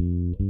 Mm-hmm.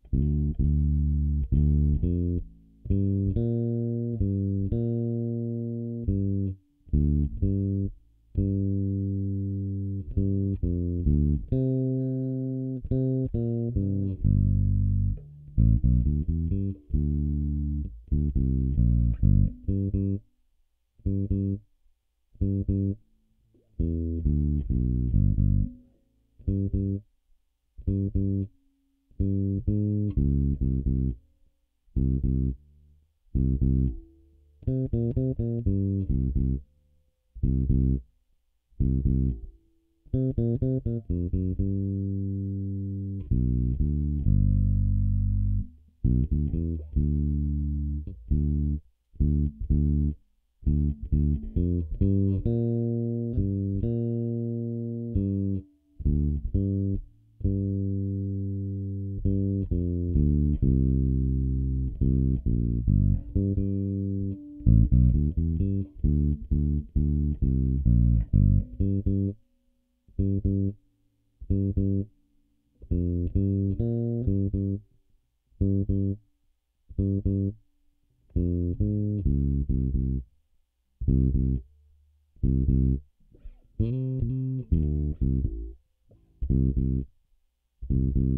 Mm-hmm. Mm-hmm.